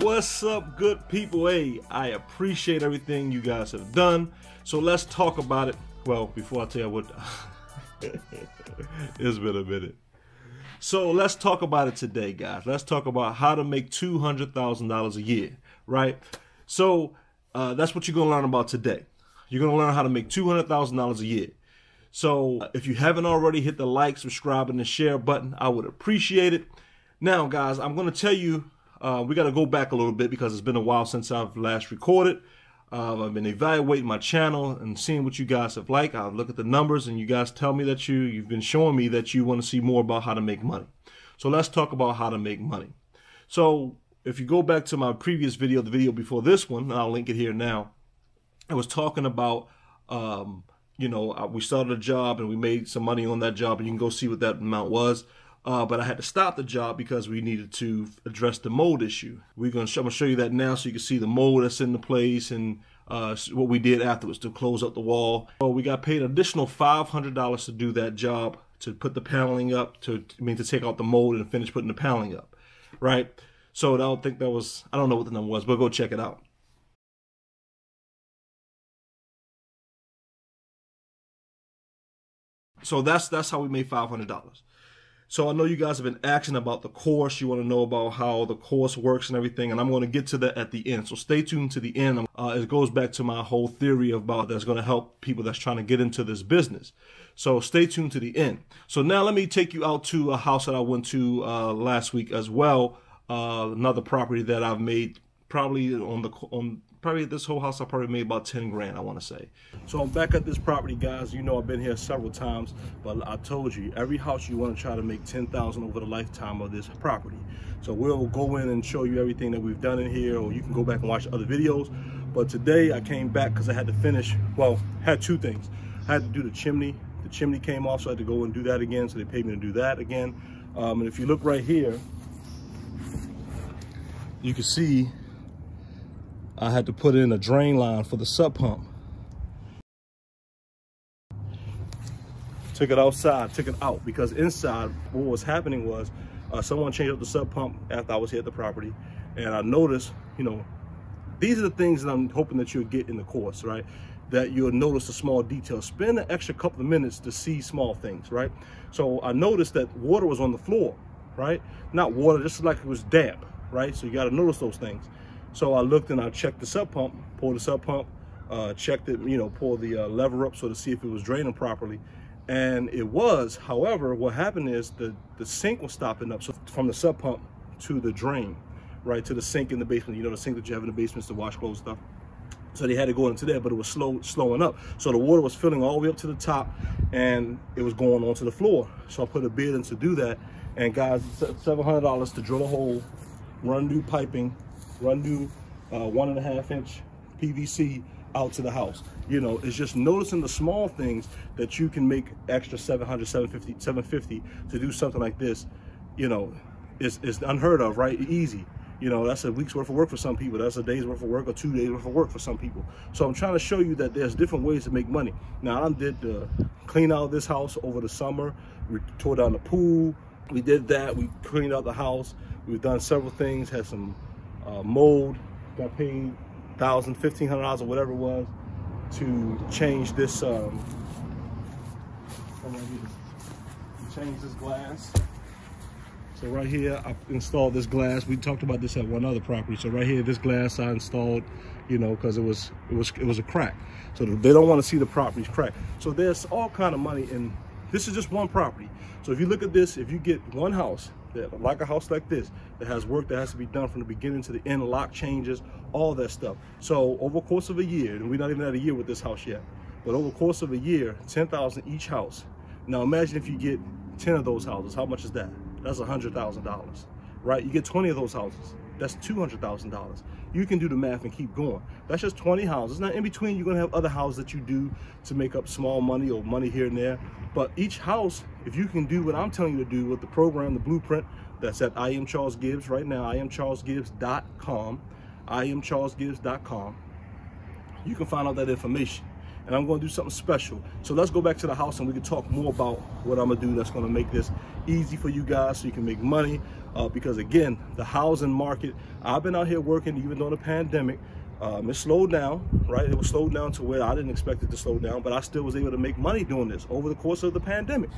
What's up, good people? Hey, I appreciate everything you guys have done. So let's talk about it. Well, before I tell you what, it's been a minute. So let's talk about it today, guys. Let's talk about how to make $200,000 a year, right? So uh, that's what you're going to learn about today. You're going to learn how to make $200,000 a year. So if you haven't already, hit the like, subscribe, and the share button. I would appreciate it. Now, guys, I'm going to tell you, uh, we got to go back a little bit because it's been a while since I've last recorded. Uh, I've been evaluating my channel and seeing what you guys have liked. I look at the numbers and you guys tell me that you, you've been showing me that you want to see more about how to make money. So let's talk about how to make money. So if you go back to my previous video, the video before this one, I'll link it here now. I was talking about, um, you know, uh, we started a job and we made some money on that job and you can go see what that amount was. Uh, but I had to stop the job because we needed to address the mold issue. We're gonna show, I'm gonna show you that now so you can see the mold that's in the place and uh, what we did afterwards to close up the wall. So we got paid an additional $500 to do that job, to put the paneling up, to I mean to take out the mold and finish putting the paneling up, right? So I don't think that was, I don't know what the number was, but go check it out. So that's that's how we made five hundred dollars. So I know you guys have been asking about the course. You want to know about how the course works and everything, and I'm going to get to that at the end. So stay tuned to the end. Uh, it goes back to my whole theory about that's going to help people that's trying to get into this business. So stay tuned to the end. So now let me take you out to a house that I went to uh, last week as well. Uh, another property that I've made probably on the on probably this whole house I probably made about 10 grand I want to say. So I'm back at this property guys. You know I've been here several times but I told you every house you want to try to make 10,000 over the lifetime of this property. So we'll go in and show you everything that we've done in here or you can go back and watch other videos. But today I came back because I had to finish well had two things. I had to do the chimney. The chimney came off so I had to go and do that again so they paid me to do that again. Um, and if you look right here you can see I had to put in a drain line for the sump pump. Took it outside, took it out because inside what was happening was uh, someone changed up the sump pump after I was here at the property. And I noticed, you know, these are the things that I'm hoping that you'll get in the course, right? That you'll notice the small details. Spend an extra couple of minutes to see small things, right? So I noticed that water was on the floor, right? Not water, just like it was damp, right? So you got to notice those things. So I looked and I checked the sump pump, pulled the sump pump, uh, checked it, you know, pulled the uh, lever up so to see if it was draining properly. And it was, however, what happened is the, the sink was stopping up. So from the sump pump to the drain, right, to the sink in the basement, you know, the sink that you have in the basement to wash clothes stuff. So they had to go into there, but it was slow, slowing up. So the water was filling all the way up to the top and it was going onto the floor. So I put a bid in to do that. And guys, $700 to drill a hole, run new piping, run new uh, one and a half inch PVC out to the house. You know, it's just noticing the small things that you can make extra 700, 750, 750 to do something like this, you know, is, is unheard of, right? Easy. You know, that's a week's worth of work for some people. That's a day's worth of work or two days worth of work for some people. So I'm trying to show you that there's different ways to make money. Now, I did the clean out this house over the summer. We tore down the pool. We did that. We cleaned out the house. We've done several things, had some uh, mold, got paid thousand, fifteen hundred dollars or whatever it was to change this. Um, change this glass. So right here, I installed this glass. We talked about this at one other property. So right here, this glass I installed, you know, because it was it was it was a crack. So they don't want to see the properties crack. So there's all kind of money in. This is just one property. So if you look at this, if you get one house that like a house like this that has work that has to be done from the beginning to the end, lock changes, all that stuff. So over the course of a year, and we're not even at a year with this house yet, but over the course of a year, 10,000 each house. Now imagine if you get 10 of those houses, how much is that? That's a $100,000, right? You get 20 of those houses, that's $200,000. You can do the math and keep going. That's just 20 houses. Now in between, you're gonna have other houses that you do to make up small money or money here and there. But each house, if you can do what I'm telling you to do with the program, the blueprint, that's at I am Charles Gibbs right now, I am charlesgibbs.com, I am. You can find out that information. and I'm gonna do something special. So let's go back to the house and we can talk more about what I'm gonna do that's gonna make this easy for you guys so you can make money. Uh, because again, the housing market, I've been out here working even during the pandemic. Um, it slowed down, right? It was slowed down to where I didn't expect it to slow down, but I still was able to make money doing this over the course of the pandemic.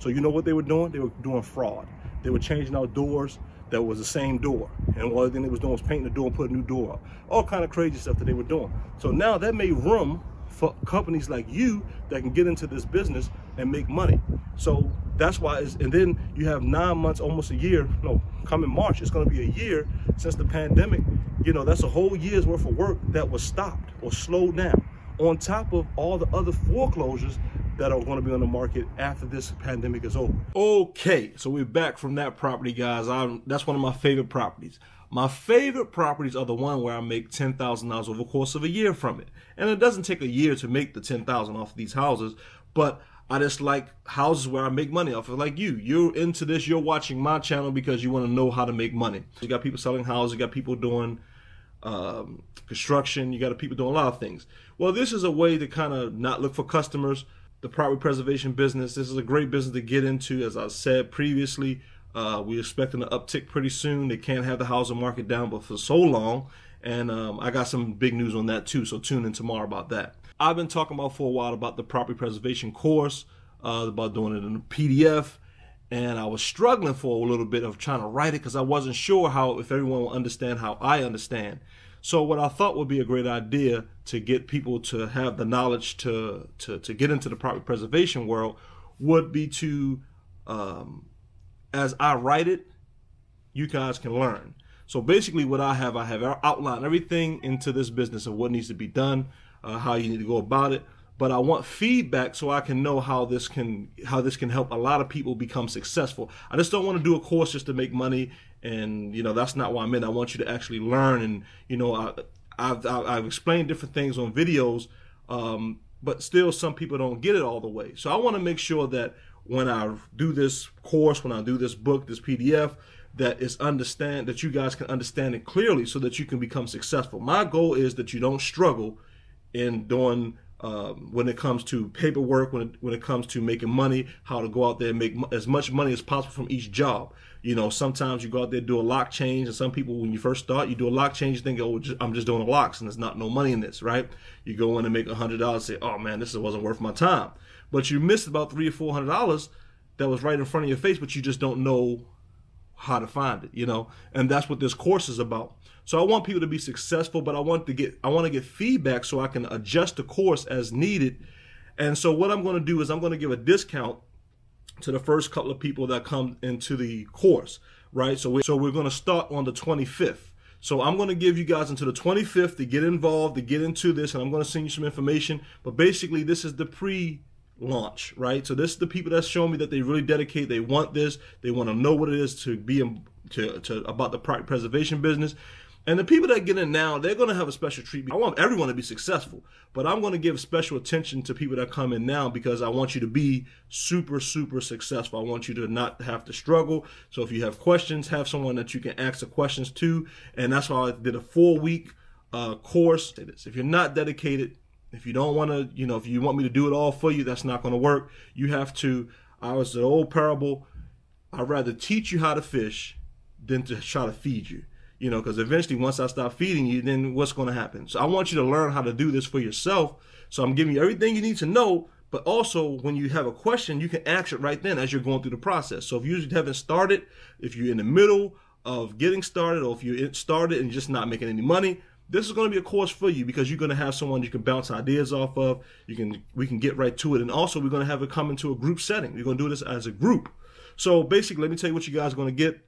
So you know what they were doing? They were doing fraud. They were changing out doors that was the same door. And one thing they was doing was painting the door and putting a new door up. All kind of crazy stuff that they were doing. So now that made room for companies like you that can get into this business and make money. So that's why it's, and then you have nine months, almost a year, no, coming March, it's gonna be a year since the pandemic. You know, that's a whole year's worth of work that was stopped or slowed down on top of all the other foreclosures that are going to be on the market after this pandemic is over. Okay, so we're back from that property, guys. I'm, that's one of my favorite properties. My favorite properties are the one where I make $10,000 over the course of a year from it. And it doesn't take a year to make the 10,000 off of these houses, but I just like houses where I make money off of like you. You're into this, you're watching my channel because you want to know how to make money. You got people selling houses, you got people doing um, construction, you got people doing a lot of things. Well, this is a way to kind of not look for customers, the property preservation business. This is a great business to get into. As I said previously, uh, we're expecting an uptick pretty soon. They can't have the housing market down but for so long. And um, I got some big news on that too, so tune in tomorrow about that. I've been talking about for a while about the property preservation course, uh, about doing it in a PDF. And I was struggling for a little bit of trying to write it because I wasn't sure how, if everyone will understand how I understand. So what I thought would be a great idea to get people to have the knowledge to to, to get into the property preservation world would be to, um, as I write it, you guys can learn. So basically, what I have, I have outlined everything into this business of what needs to be done, uh, how you need to go about it. But I want feedback so I can know how this can how this can help a lot of people become successful. I just don't want to do a course just to make money and you know that's not why I'm in. I want you to actually learn, and you know I, have I've explained different things on videos, um, but still some people don't get it all the way. So I want to make sure that when I do this course, when I do this book, this PDF, that is understand that you guys can understand it clearly, so that you can become successful. My goal is that you don't struggle in doing um, when it comes to paperwork, when it, when it comes to making money, how to go out there and make as much money as possible from each job. You know, sometimes you go out there do a lock change, and some people, when you first start, you do a lock change, you think, oh, just, I'm just doing a locks, and there's not no money in this, right? You go in and make a hundred dollars, say, oh man, this wasn't worth my time, but you missed about three or four hundred dollars that was right in front of your face, but you just don't know how to find it, you know, and that's what this course is about. So I want people to be successful, but I want to get I want to get feedback so I can adjust the course as needed. And so what I'm going to do is I'm going to give a discount to the first couple of people that come into the course, right? So we, so we're going to start on the 25th. So I'm going to give you guys until the 25th to get involved, to get into this, and I'm going to send you some information. But basically, this is the pre launch, right? So this is the people that show me that they really dedicate, they want this, they want to know what it is to be in, to, to about the product preservation business. And the people that get in now, they're going to have a special treatment. I want everyone to be successful, but I'm going to give special attention to people that come in now because I want you to be super, super successful. I want you to not have to struggle. So if you have questions, have someone that you can ask the questions to. And that's why I did a four week uh, course. If you're not dedicated, if you don't want to, you know, if you want me to do it all for you, that's not going to work. You have to, I was the old parable. I'd rather teach you how to fish than to try to feed you you know, because eventually once I stop feeding you, then what's going to happen? So I want you to learn how to do this for yourself. So I'm giving you everything you need to know, but also when you have a question, you can ask it right then as you're going through the process. So if you haven't started, if you're in the middle of getting started, or if you started and just not making any money, this is going to be a course for you because you're going to have someone you can bounce ideas off of. You can we can get right to it, and also we're going to have it come into a group setting. We're going to do this as a group. So basically, let me tell you what you guys are going to get.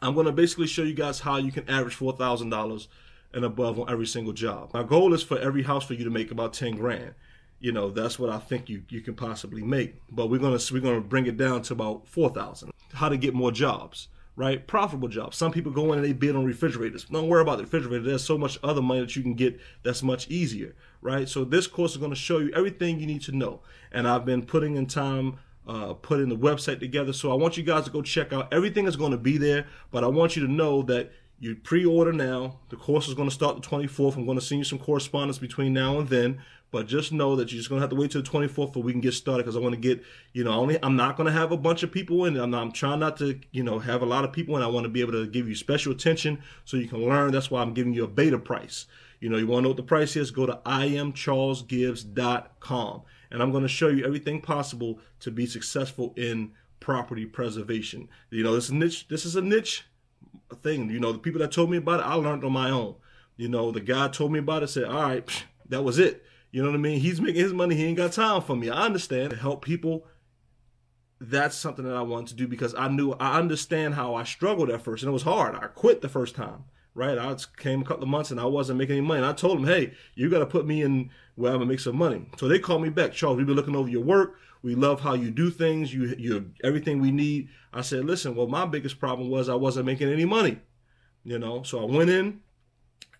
I'm going to basically show you guys how you can average $4,000 and above on every single job. My goal is for every house for you to make about 10 grand. You know, that's what I think you, you can possibly make. But we're going to we're going to bring it down to about 4,000. How to get more jobs, right? Profitable jobs. Some people go in and they bid on refrigerators. Don't worry about the refrigerator. There's so much other money that you can get that's much easier, right? So this course is going to show you everything you need to know. And I've been putting in time uh, putting the website together. So I want you guys to go check out. Everything is going to be there, but I want you to know that you pre-order now. The course is going to start the 24th. I'm going to send you some correspondence between now and then. But just know that you're just gonna have to wait till the 24th before we can get started because I want to get, you know, only I'm not gonna have a bunch of people in. I'm, I'm trying not to, you know, have a lot of people, and I want to be able to give you special attention so you can learn. That's why I'm giving you a beta price. You know, you want to know what the price is? Go to iamcharlesgibbs.com, and I'm going to show you everything possible to be successful in property preservation. You know, this is niche. This is a niche thing. You know, the people that told me about it, I learned on my own. You know, the guy told me about it, said, "All right, that was it." You know what I mean? He's making his money. He ain't got time for me. I understand to help people. That's something that I want to do because I knew I understand how I struggled at first, and it was hard. I quit the first time, right? I came a couple of months and I wasn't making any money. And I told them, hey, you got to put me in where I'm gonna make some money. So they called me back, Charles. We've been looking over your work. We love how you do things. You, you, everything we need. I said, listen. Well, my biggest problem was I wasn't making any money. You know, so I went in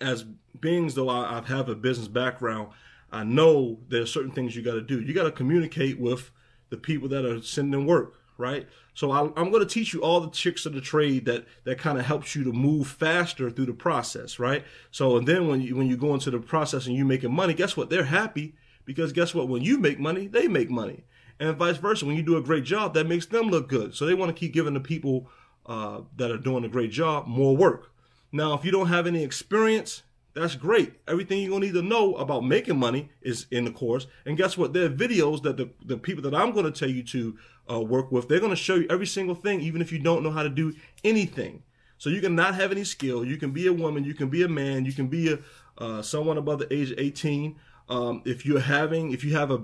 as beings though I, I have a business background. I know there's certain things you got to do. You got to communicate with the people that are sending work, right? So I, am going to teach you all the tricks of the trade that that kind of helps you to move faster through the process, right? So and then when you when you go into the process and you making money, guess what? They're happy because guess what? When you make money, they make money, and vice versa. When you do a great job, that makes them look good. So they want to keep giving the people uh, that are doing a great job more work. Now, if you don't have any experience, that's great. Everything you're gonna need to know about making money is in the course. And guess what? There are videos that the, the people that I'm gonna tell you to uh, work with, they're gonna show you every single thing, even if you don't know how to do anything. So you can not have any skill. You can be a woman. You can be a man. You can be a uh, someone above the age of 18. Um, if you're having, if you have a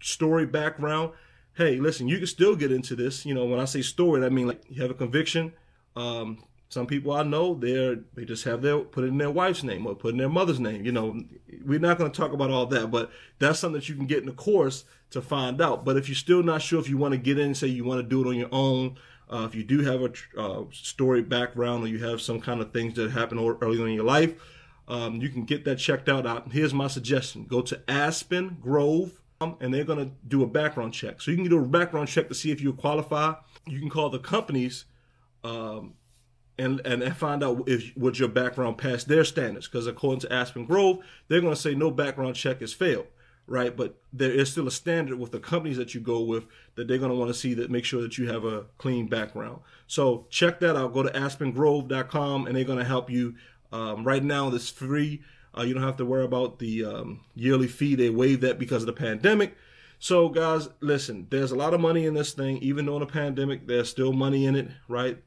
story background, hey, listen, you can still get into this. You know, when I say story, I mean like you have a conviction. Um, some people I know, they're they just have their put it in their wife's name or put in their mother's name. You know, we're not going to talk about all that, but that's something that you can get in the course to find out. But if you're still not sure if you want to get in, say you want to do it on your own, uh, if you do have a uh, story background or you have some kind of things that happened early on in your life, um, you can get that checked out. out. Here's my suggestion: go to Aspen Grove, um, and they're going to do a background check. So you can do a background check to see if you qualify. You can call the companies. Um, and and find out if what your background passed their standards. Because according to Aspen Grove, they're going to say no background check has failed, right? But there is still a standard with the companies that you go with that they're going to want to see that make sure that you have a clean background. So check that out. Go to aspengrove.com and they're going to help you. Um, right now, it's free. Uh, you don't have to worry about the um, yearly fee. They waived that because of the pandemic. So, guys, listen, there's a lot of money in this thing. Even though in a pandemic, there's still money in it, right?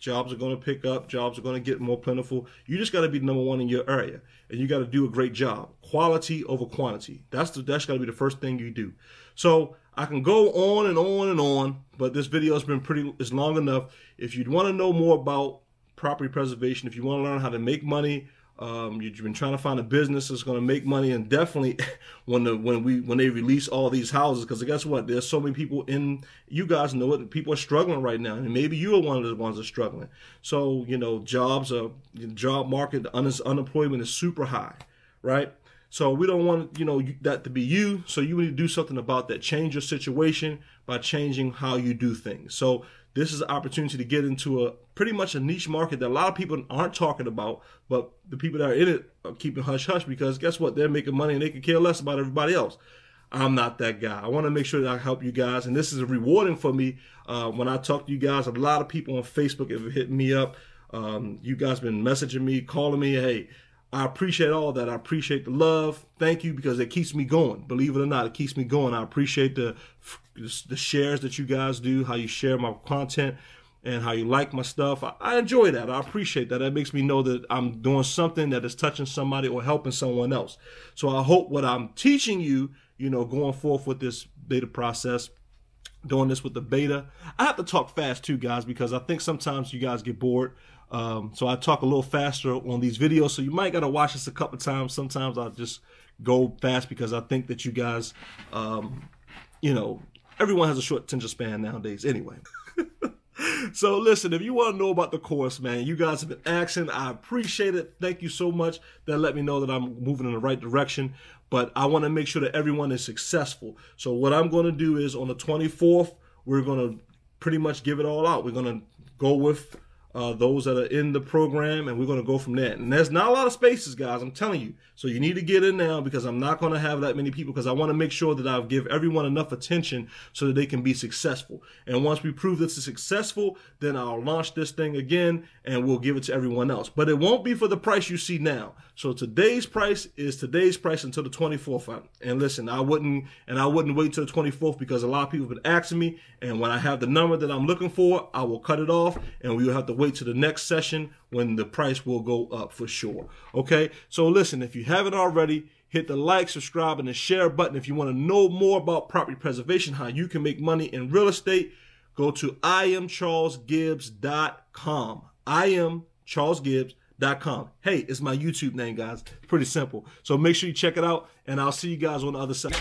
Jobs are going to pick up. Jobs are going to get more plentiful. You just got to be number one in your area, and you got to do a great job. Quality over quantity. That's the, that's got to be the first thing you do. So I can go on and on and on, but this video has been pretty. It's long enough. If you want to know more about property preservation, if you want to learn how to make money um, you've been trying to find a business that's going to make money, and definitely when the when we when they release all these houses, because guess what? There's so many people in. You guys know it. People are struggling right now, and maybe you are one of the ones that's struggling. So you know, jobs are job market un- unemployment is super high, right? So we don't want you know that to be you. So you need to do something about that. Change your situation by changing how you do things. So this is an opportunity to get into a pretty much a niche market that a lot of people aren't talking about, but the people that are in it are keeping hush hush because guess what? They're making money and they can care less about everybody else. I'm not that guy. I want to make sure that I help you guys, and this is rewarding for me uh, when I talk to you guys. A lot of people on Facebook have hit me up. Um, you guys been messaging me, calling me. Hey, I appreciate all that. I appreciate the love. Thank you because it keeps me going. Believe it or not, it keeps me going. I appreciate the the shares that you guys do, how you share my content, and how you like my stuff. I, I enjoy that. I appreciate that. That makes me know that I'm doing something that is touching somebody or helping someone else. So I hope what I'm teaching you, you know, going forth with this beta process, doing this with the beta. I have to talk fast too, guys, because I think sometimes you guys get bored. Um, so I talk a little faster on these videos. So you might got to watch this a couple times. Sometimes I just go fast because I think that you guys, um, you know, everyone has a short attention span nowadays anyway. so listen, if you want to know about the course, man, you guys have been asking. I appreciate it. Thank you so much. That let me know that I'm moving in the right direction. But I want to make sure that everyone is successful. So what I'm going to do is on the 24th we're going to pretty much give it all out. We're going to go with uh, those that are in the program, and we're going to go from there. And there's not a lot of spaces, guys. I'm telling you. So you need to get in now because I'm not going to have that many people because I want to make sure that I give everyone enough attention so that they can be successful. And once we prove this is successful, then I'll launch this thing again and we'll give it to everyone else. But it won't be for the price you see now. So today's price is today's price until the 24th. And listen, I wouldn't and I wouldn't wait till the 24th because a lot of people have been asking me. And when I have the number that I'm looking for, I will cut it off and we will have to wait to the next session when the price will go up for sure. Okay. So listen, if you haven't already, hit the like, subscribe, and the share button. If you want to know more about property preservation, how you can make money in real estate, go to iamcharlesgibbs.com. I am Charles Gibbs.com. Hey, it's my YouTube name, guys. Pretty simple. So make sure you check it out, and I'll see you guys on the other side.